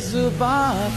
zubaan